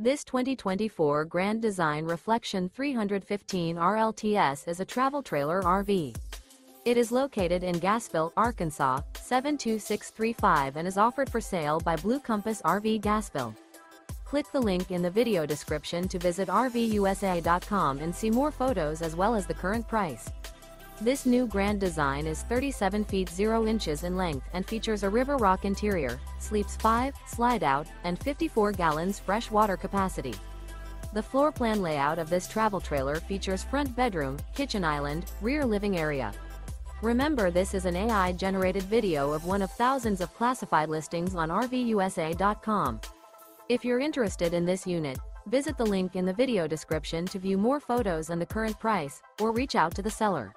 This 2024 Grand Design Reflection 315 RLTS is a travel trailer RV. It is located in Gassville, Arkansas, 72635 and is offered for sale by Blue Compass RV Gassville. Click the link in the video description to visit RVUSA.com and see more photos as well as the current price. This new grand design is 37 feet 0 inches in length and features a river rock interior, sleeps 5, slide out, and 54 gallons fresh water capacity. The floor plan layout of this travel trailer features front bedroom, kitchen island, rear living area. Remember this is an AI-generated video of one of thousands of classified listings on RVUSA.com. If you're interested in this unit, visit the link in the video description to view more photos and the current price, or reach out to the seller.